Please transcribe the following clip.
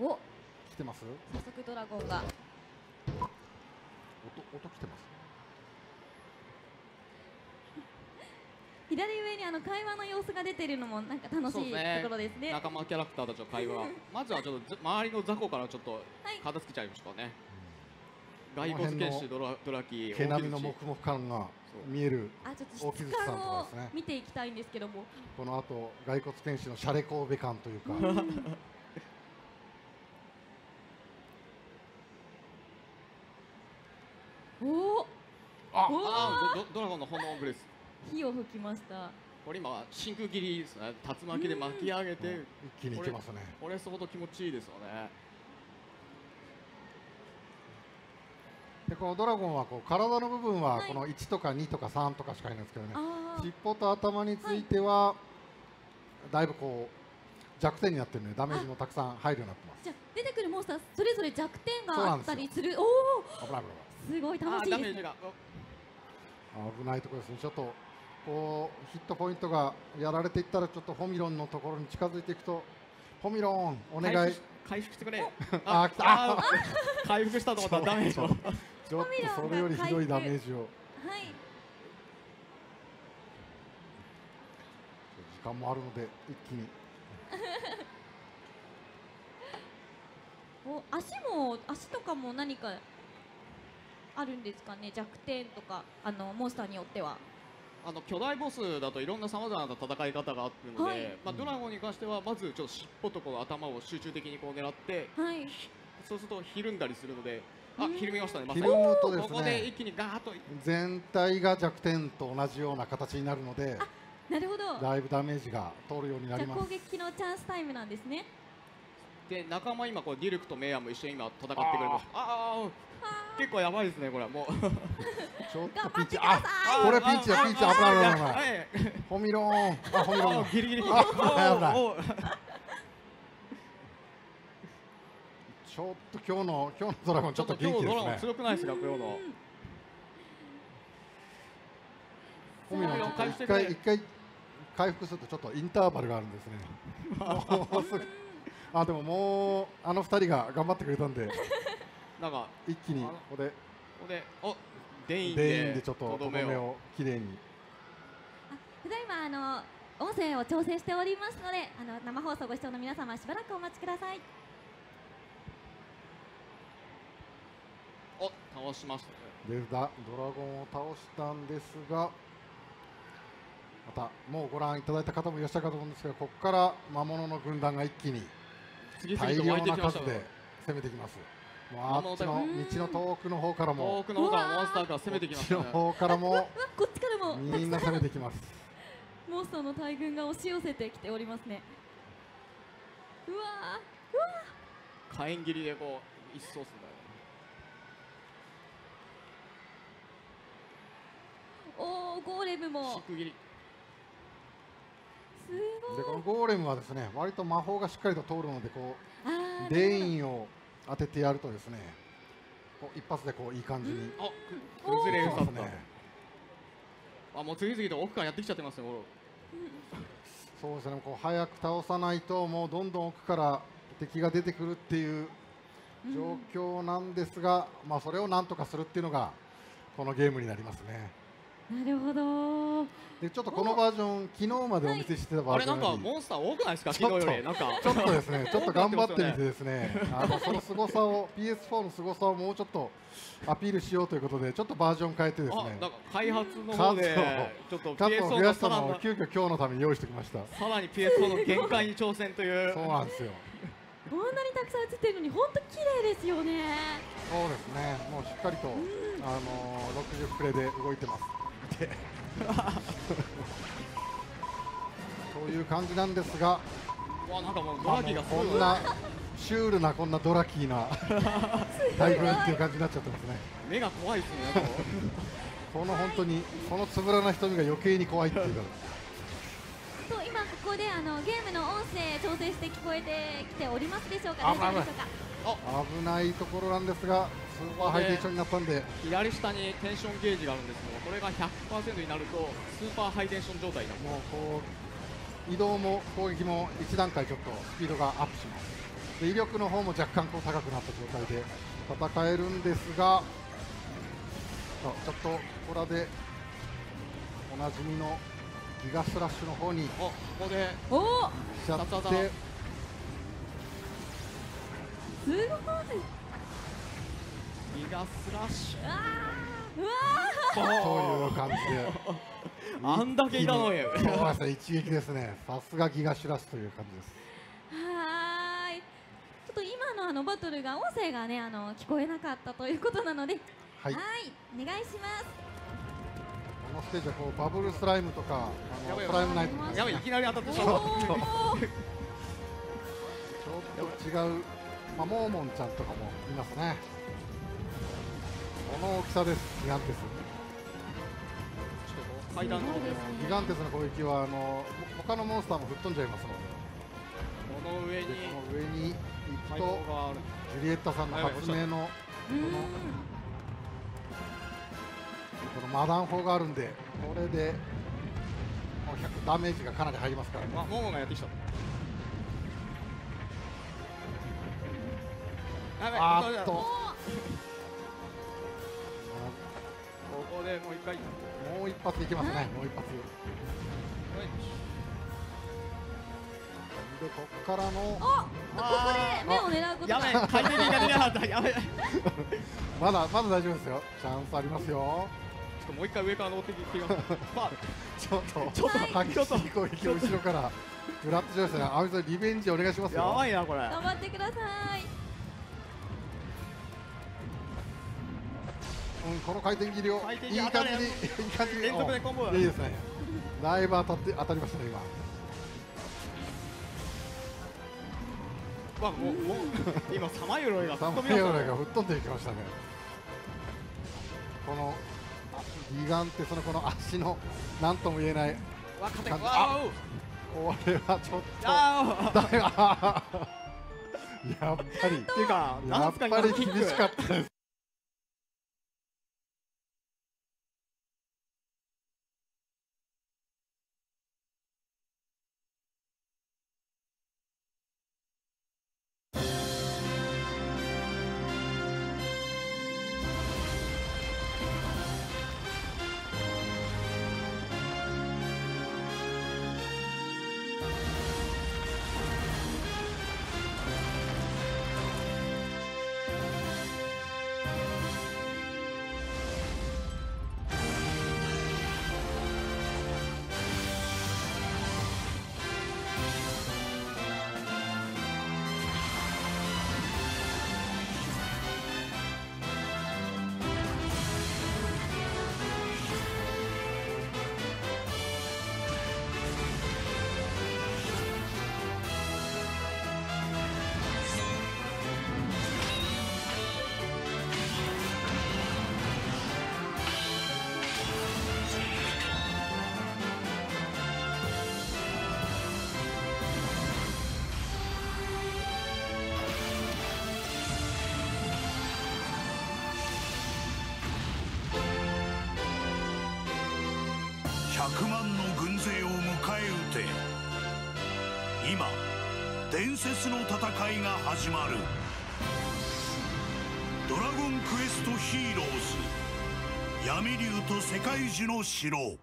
お。来てます？早速ドラゴンが。音音来てます？左上にあの会話の様子が出てるのもなんか楽しいね。ところですね。仲間キャラクターたちの会話。まずはちょっとず周りの雑魚からちょっとはい片付けちゃいましょうかね骸骨剣士ドラドラキ毛並みの黙々感が見えるあちょっと質感を見ていきたいんですけども。この後骸骨天使のシャレ神戸感というか おおあおあドドドラゴンの炎ブレス火を吹きました。これ今真空切りですね。竜巻で巻き上げて。一気にいけますね。これ相当気持ちいいですよね。でこのドラゴンはこう体の部分ははい。この1とか2とか3とかしかいないんですけどね、あー。尻尾と頭については、だいぶこう弱点になってるのでダメージもたくさん入るようになってます。じゃあ出てくるモンスターそれぞれ弱点があったりする。おお危ないすごいあ楽しいです。ねーダメージが。危ない危ないところですね。ちょっとこうヒットポイントがやられていったらちょっとホミロンのところに近づいていくとホミロンお願い。回復回復してくれ。あ来た。回復したと思ったらダメージを。ちょっとそれよりひどいダメージを。はい。時間もあるので一気に。お足も足とかも何かあるんですかね？弱点とかあのモンスターによっては。あの巨大ボスだといろんなさまざまな戦い方があるので、はい。まあ、ドラゴンに関してはまずちょっと尻尾とこの頭を集中的にこう狙ってはい。そうするとひるんだりするのであうん。ひるみましたね。まさひにるむとでここで一気にガーッと。全体が弱点と同じような形になるのでなるほどだいぶダメージが通るようになじゃあります攻撃のチャンスタイムなんですねで仲間今こうディルクとメイヤンも一緒に今戦ってくれますああ結構やばいですねこれはもう。ちょっとピンチあこれピンチだピンチ危ない危ない危ない。はいホミロンあホミロン。あギリギリ。あ危ないちょっと今日の今日のドラゴンちょっと元気今日ドラゴンですね強くないですか今日のホミロン一回一回回復するとちょっとインターバルがあるんですね。もうすぐあでももうあの二人が頑張ってくれたんで なんか一気にここでここでおデインデインででちょっとととどめを。どめをきれいに。ただいまあの音声を調整しておりますのであの生放送ご視聴の皆様しばらくお待ちください。お倒しましたね。でだドラゴンを倒したんですがまたもうご覧いただいた方もいらっしゃるかと思うんですがここから魔物の軍団が一気に次々大と湧いて量なきましたね数で攻めてきます。もうあっちの道の遠くの方から遠もくの方からモンスターが攻めてきましたね。こっちの方からも。うわこっちからも。みんな攻めてきます。モンスターの大群が押し寄せてきておりますね。うわ火炎切りでこう一掃するんだよーおおゴーレムもでこごい。のゴーレムはですね割と魔法がしっかりと通るのでこうデインンを当ててやるとですねこう一発でこういい感じにあく崩れるさった。ね。あもう次々と奥からやってきちゃってますよこそうですねこう早く倒さないともうどんどん奥から敵が出てくるっていう状況なんですが、まあそれをなんとかするっていうのがこのゲームになりますねなるほど。でちょっとこのバージョン昨日までお見せしてたバーれあれなんジョンより。かモンスター多くないですか？ちょっと。昨日より。なんか。ちょっとですね、ちょっと頑張ってみてね。ですね、あのその凄さを PS4 の凄さをもうちょっとアピールしようということで、ちょっとバージョン変えてですあね、なんか開発の方でちょっと数を PS4 増やしたのを急遽今日のために用意してきました。さらに PS4 の限界に挑戦という。そうなんですよ。こんなにたくさん映ってるのに本当綺麗ですよね。そうですね、もうしっかりと、あの60フレで動いてます。で という感じなんですが、わなんかもうドラキがすごい。こんなシュールなこんなドラキーな 大群っていう感じになっちゃってますね。目が怖いですね この本当にこのつぶらな瞳が余計に怖いっていうか。と今ここであのゲームの音声調整して聞こえてきておりますでしょうか？大危ない丈夫でしょうか？危ないところなんですがスーパーハイテンションになったんで。左下にテンションゲージがあるんですけどこれが100%になるとスーパーハイテンション状態になるもうこう移動も攻撃も一段階ちょっとスピードがアップします。で威力の方も若干こう高くなった状態で戦えるんですがあちょっとここらでおなじみのギガスラッシュの方にここでお！おちゃって。すごいギガスラッシうわーうわという感じで。ュあんだけいたのにそうですね一撃ですね。さすがギガシュラスという感じです。ーはーい。ちょっと今のあのバトルが音声がねあの聞こえなかったということなので。はい。お願いします。このステージはこうバブルスライムとかあやばいのスライムナイトとか。やばいいきなり当たってしおまうおちょっと違う、まあ、モーモンちゃんとかもいますねこの大きさです。ギガンテス。階段のギガンテスの攻撃はあの他のモンスターも吹っ飛んじゃいますのこの上にででこの上に行階くとジュリエッタさんの発明のこのマダン砲があるんでこれでもう100ダメージがかなり入りますからね。あモモがやってきた。あーっとここでもう一回もう一発いきますね。もう一発。でこっからのおここで目を狙うことがやばい回転になれなかったや まだまだ大丈夫ですよ。チャンスありますよ。っともう一回上から登ってきてみますちょっとちょっと激しい攻撃を後ろから食らってしまいましたね青井さんリベンジお願いしますよ。やばいなこれ。頑張ってくださいうん、この回転切りをいい感じにいい感じに。連続でコンボだ。おいいですね。だいぶ当たって当たりましたねわもうもう今サマユロイがまが吹っ飛んでいきましたね。このあギガンテそのこの足の何とも言えないこれはちょっとやっぱりっていうかやっぱり厳しかったです100万の軍勢を迎え撃て。今伝説の戦いが始まる「ドラゴンクエストヒーローズ。闇竜と世界樹の城」